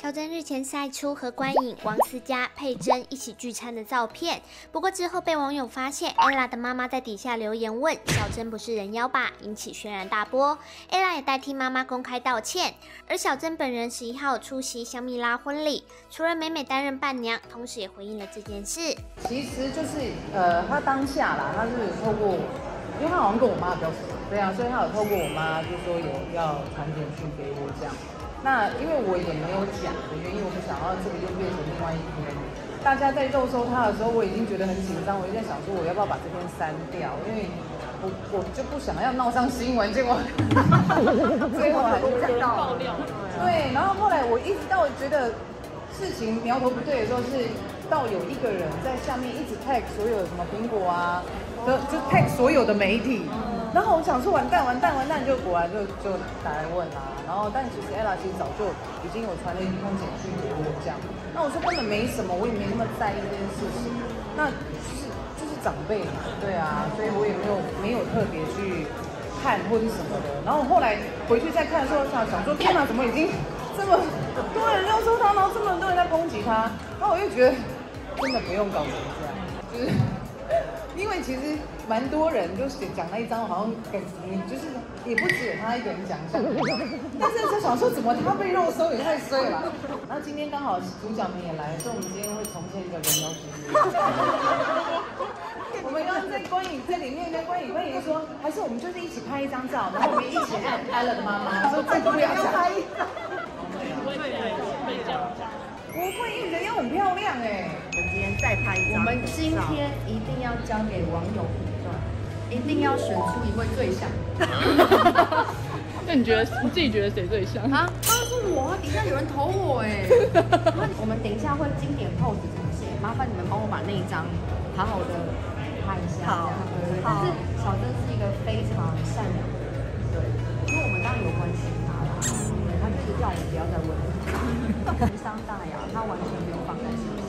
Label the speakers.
Speaker 1: 小珍日前晒出和关颖、王思佳、佩珍一起聚餐的照片，不过之后被网友发现，ella 的妈妈在底下留言问小珍不是人妖吧，引起轩然大波。ella 也代替妈妈公开道歉，而小珍本人十一号出席香蜜拉婚礼，除了美美担任伴娘，同时也回应了这件事。
Speaker 2: 其实就是呃，他当下啦，他是透过，因为他好像跟我妈比较熟，对啊，所以他有透过我妈，就说有要传简讯给我这样。那因为我也没有讲的原因，我不想要这个又变成另外一篇。大家在肉搜他的时候，我已经觉得很紧张，我就在想说我要不要把这篇删掉，因为我我就不想要闹上新闻，结果 最后还是爆料。对，然后后来我一直到觉得事情苗头不对的时候，是到有一个人在下面一直 tag 所有什么苹果啊，就就 tag 所有的媒体。然后我想说完蛋完蛋完蛋，就果然就就打来问啊。然后但其实 ella 其实早就已经有传了一封简讯给我这样。那我说根本没什么，我也没那么在意这件事情。那就是就是长辈嘛，对啊，所以我也没有没有特别去看或者什么的。然后后来回去再看的时候，想想说天哪，怎么已经这么多人要说他，然后这么多人在攻击他，然后我又觉得真的不用搞成这样，就是。因为其实蛮多人就是讲那一张，好像跟你就是也不止有他一个人讲像，但是就想说怎么他被肉搜也太衰了。然后今天刚好主角们也来，所以我们今天会重现一个人妖之夜。我们刚刚在观影这里面跟观影观影说，还是我们就是一起拍一张照，然后我们一起按艾乐的妈妈说再不要拍
Speaker 3: 拍一张。我们今天一定要交给网友评断，一定要选出一位最像。
Speaker 4: 那你觉得你自己觉得谁最像啊？
Speaker 3: 当然是我啊！底下有人投我哎。我们等一下会经典 pose 呈现，麻烦你们帮我把那一张好好的拍一下。好，但是小珍是一个非常善良的人，对，因为我们当然有关心他啦，他就是叫我们不要再问。无伤大雅，他完全没有放在心。